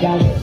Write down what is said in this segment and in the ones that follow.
turang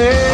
say